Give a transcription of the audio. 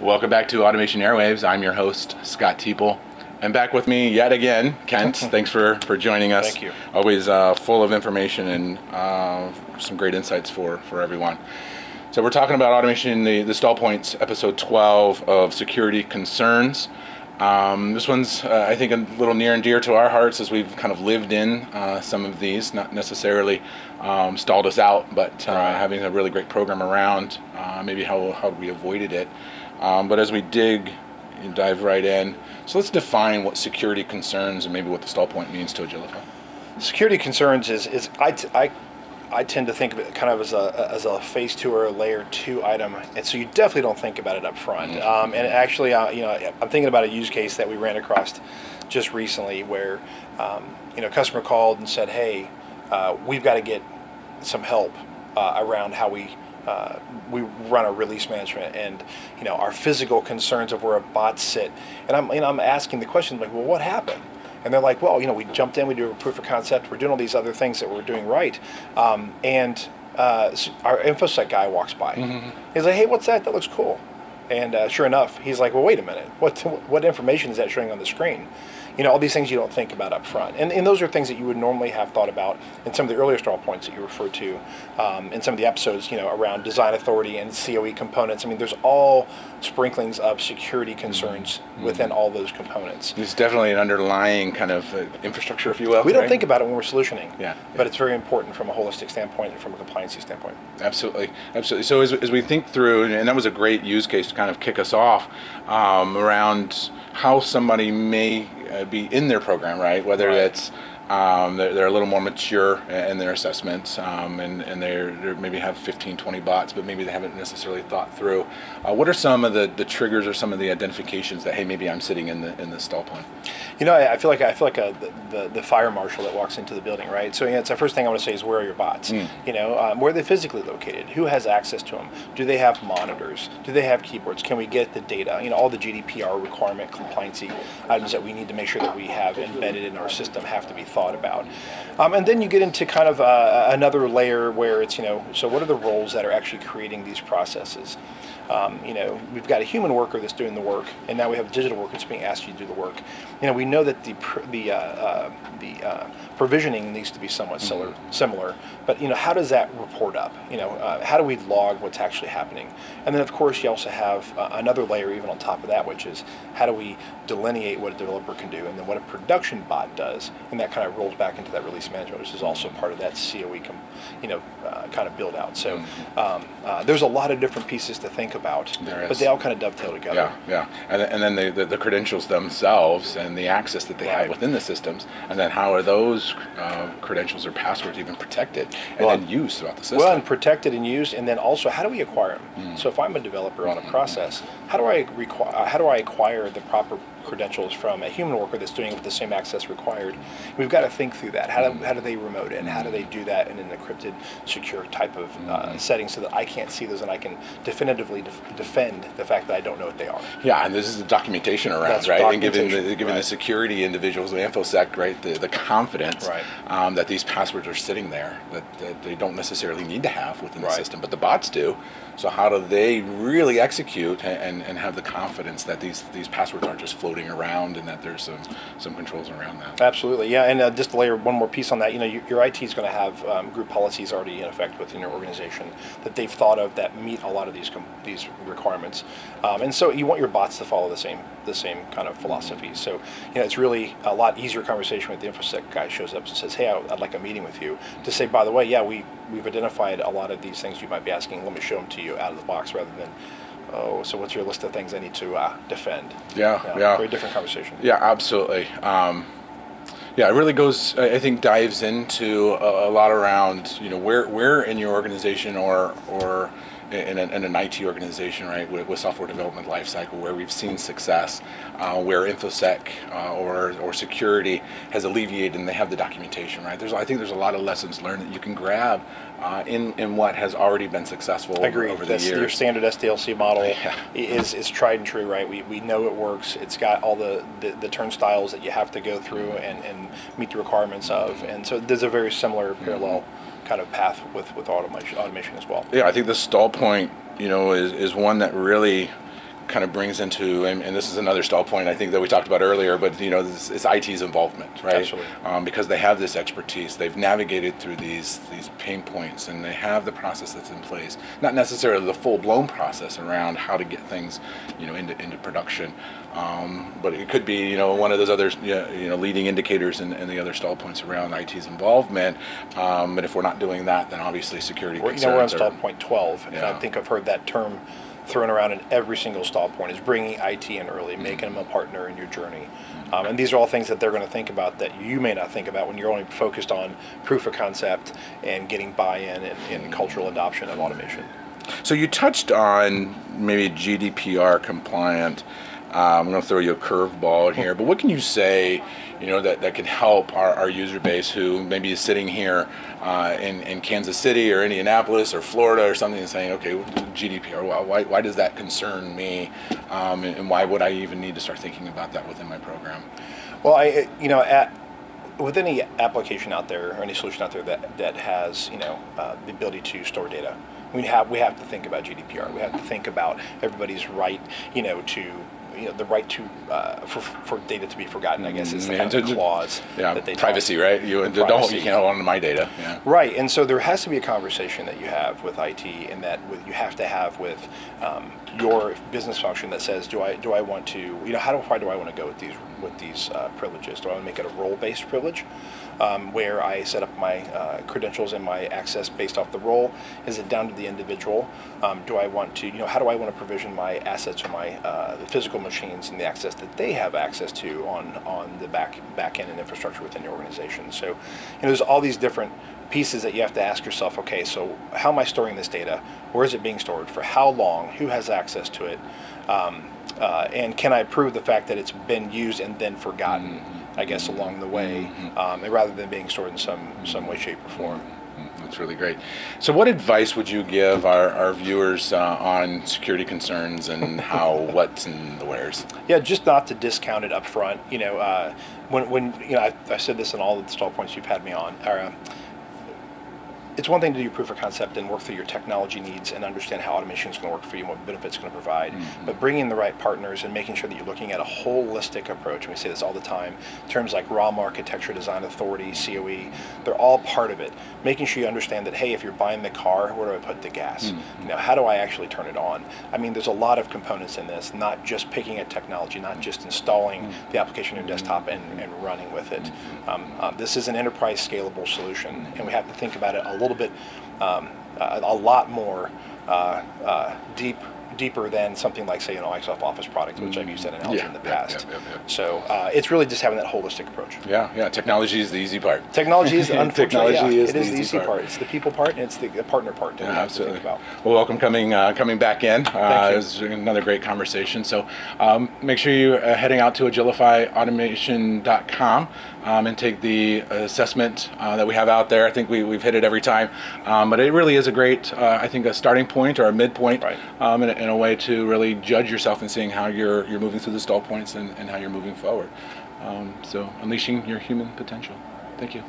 Welcome back to Automation Airwaves. I'm your host, Scott Teeple. And back with me yet again, Kent. Thanks for, for joining us. Thank you. Always uh, full of information and uh, some great insights for, for everyone. So we're talking about automation, the, the stall points, episode 12 of security concerns. Um, this one's, uh, I think, a little near and dear to our hearts as we've kind of lived in uh, some of these, not necessarily um, stalled us out, but uh, Right. having a really great program around, uh, maybe how, how we avoided it. Um, but as we dig and dive right in, so let's define what security concerns and maybe what the stall point means to Agilify. Security concerns is, is I, t- I, I tend to think of it kind of as a, as a phase two or a layer two item, and so you definitely don't think about it up front. Mm-hmm. Um, and actually, uh, you know, I'm thinking about a use case that we ran across just recently where, um, you know, a customer called and said, "Hey, uh, we've got to get some help uh, around how we." Uh, we run a release management and you know our physical concerns of where our bots sit and I'm, you know, I'm asking the question like well what happened and they're like, well, you know, we jumped in, we do a proof of concept, we're doing all these other things that we're doing right. Um, and uh, our InfoSec guy walks by. He's like, hey, what's that? That looks cool. And uh, sure enough, he's like, well, wait a minute. What, what information is that showing on the screen? You know, all these things you don't think about up front. And, and those are things that you would normally have thought about in some of the earlier stall points that you referred to um, in some of the episodes, you know, around design authority and COE components. I mean, there's all sprinklings of security concerns within all those components. There's definitely an underlying kind of uh, infrastructure, if you will. We don't right? think about it when we're solutioning. Yeah, But yeah. it's very important from a holistic standpoint and from a compliance standpoint. Absolutely, absolutely. So as, as we think through, and that was a great use case to kind of kick us off um, around how somebody may Uh, be in their program, right? Whether Right. it's um, they're, they're a little more mature in their assessments um, and, and they're, they're maybe have 15, 20 bots, but maybe they haven't necessarily thought through. Uh, what are some of the, the triggers or some of the identifications that, hey, maybe I'm sitting in the, in the stall point? You know, I, I feel like I feel like a, the, the the fire marshal that walks into the building, right? So yeah, it's the first thing I want to say is where are your bots? You know, um, where are they physically located? Who has access to them? Do they have monitors? Do they have keyboards? Can we get the data? You know, all the GDPR requirement compliancy items that we need to make sure that we have embedded in our system have to be thought about. Um, and then you get into kind of uh, another layer where it's you know, so what are the roles that are actually creating these processes? Um, you know, we've got a human worker that's doing the work, and now we have a digital worker that's being asked you to do the work. You know, we know that the pr- the uh, uh, the uh, provisioning needs to be somewhat similar, similar, but you know, how does that report up? You know, uh, how do we log what's actually happening? And then, of course, you also have uh, another layer even on top of that, which is how do we delineate what a developer can do, and then what a production bot does, and that kind of rolls back into that release management, which is also part of that COE, com- you know, uh, kind of build out. So um, uh, there's a lot of different pieces to think about, There but is. they all kind of dovetail together. Yeah, yeah, and, and then the, the, the credentials themselves and the access that they have within the systems, and then how are those uh, credentials or passwords even protected and Well, then used throughout the system? Well, and protected and used, and then also how do we acquire them? Mm. So if I'm a developer on a process, how do I require? How do I acquire the proper credentials from a human worker that's doing it with the same access required? We've got to think through that. How do, how do they remote in? And how do they do that in an encrypted, secure type of uh, setting so that I can't see those and I can definitively def- defend the fact that I don't know what they are? yeah, and this is the documentation around, That's right? And giving the, documentation, giving the security individuals, the infosec, right, the, the confidence Right. um, that these passwords are sitting there that, that they don't necessarily need to have within the Right. system, but the bots do. So how do they really execute and, and, and have the confidence that these these passwords aren't just floating around and that there's some some controls around that? Absolutely, yeah. And uh, just to layer one more piece on that, you know, your, your IT is going to have um, group policies already in effect within your organization that they've thought of that meet a lot of these these requirements. Um, and so you want your bots to follow the same the same kind of philosophy. So you know, it's really a lot easier conversation with the infosec guy shows up and says, "Hey, I'd like a meeting with you." To say, by the way, yeah, we we've identified a lot of these things you might be asking. Let me show them to you out of the box, rather than. Oh, so what's your list of things I need to uh, defend? Yeah, yeah. Very different conversation. Yeah, absolutely. Um, yeah, it really goes. I I think dives into a, a lot around you know where where in your organization or or in, an in an IT organization, right, with, with software development lifecycle, where we've seen success, uh, where infosec uh, or or security has alleviated, and they have the documentation, right. There's I think there's a lot of lessons learned that you can grab uh, in in what has already been successful agree. over the years. your standard SDLC model Yeah. is is tried and true, right? We, we know it works. It's got all the, the, the turnstiles that you have to go through and, and meet the requirements of, and so there's a very similar parallel kind of path with with automation automation as well. Yeah, I think the stall point, you know, is, is one that really kind of brings into, and, and, this is another stall point I think that we talked about earlier, but you know, this, it's IT's involvement, right? Um, because they have this expertise, they've navigated through these these pain points, and they have the process that's in place. Not necessarily the full blown process around how to get things, you know, into into production, um, but it could be you know one of those other you know leading indicators and, and the other stall points around IT's involvement. Um, but if we're not doing that, then obviously security. We're, you know, we're on stall point 12, and I think I've heard that term thrown around in every single stall point is bringing IT in early, mm-hmm. making them a partner in your journey. Um, and these are all things that they're going to think about that you may not think about when you're only focused on proof of concept and getting buy-in and, and cultural adoption of automation. So you touched on maybe GDPR compliant um, I'm going to throw you a curveball here, but what can you say, you know, that, that can help our, our user base who maybe is sitting here uh, in, in Kansas City or Indianapolis or Florida or something and saying, okay, GDPR, why, why does that concern me? Um, and, and why would I even need to start thinking about that within my program? Well, I, you know, at, with any application out there or any solution out there that, that has, you know, uh, the ability to store data, we have we have to think about GDPR. We have to think about everybody's right, you know, to you know, the right to uh, for, for data to be forgotten. I guess is the kind of clause yeah, that they privacy, right? You privacy. don't you can't hold on to my data. Yeah. Right, and so there has to be a conversation that you have with IT, and that with, you have to have with um, your business function that says, do I do I want to you know how do far do I want to go with these with these uh, privileges? Do I want to make it a role based privilege? um, where I set up my uh, credentials and my access based off the role? Is it down to the individual? Um, do I want to, you know, how do I want to provision my assets or my uh, the physical machines and the access that they have access to on on the back back end and infrastructure within the organization? So, you know, there's all these different pieces that you have to ask yourself. Okay, so how am I storing this data? Where is it being stored? For how long? Who has access to it? Um, uh, and can I prove the fact that it's been used and then forgotten? Mm-hmm I guess, along the way, mm-hmm. um, rather than being stored in some some way, shape, or form. That's really great. So, what advice would you give our, our viewers uh, on security concerns and how, what's, and the where's? Yeah, just not to discount it up front. You know, uh, when, when you know, I, I, said this in all the stall points you've had me on. Or, uh, it's one thing to do proof of concept and work through your technology needs and understand how automation is going to work for you and what benefits it's going to provide. Mm-hmm. But bringing the right partners and making sure that you're looking at a holistic approach, and we say this all the time, terms like ROM architecture, design authority, COE, they're all part of it. Making sure you understand that, hey, if you're buying the car, where do I put the gas? Mm-hmm. You know, how do I actually turn it on? I mean, there's a lot of components in this, not just picking a technology, not just installing mm-hmm. the application on your desktop and, and running with it. Mm-hmm. Um, uh, this is an enterprise scalable solution, and we have to think about it a little little bit, um, a, lot more uh, uh, deep deeper than something like, say, an Microsoft Office product, which I've used that analogy yeah, in the past. Yeah, yeah, so uh, it's really just having that holistic approach. Yeah, yeah. Technology is the easy part. Technology is unfortunately, is, it the, is easy the easy part. part. It's the people part and it's the partner part that we have to think about. Well, welcome coming uh, coming back in. Uh, it was another great conversation. So um, make sure you're uh, heading out to agilifyautomation.com um, and take the assessment uh, that we have out there. I think we, we've hit it every time, um, but it really is a great, uh, I think, a starting point or a midpoint right. um, in, in, a way to really judge yourself and seeing how you're you're moving through the stall points and, and how you're moving forward. Um, so unleashing your human potential. Thank you.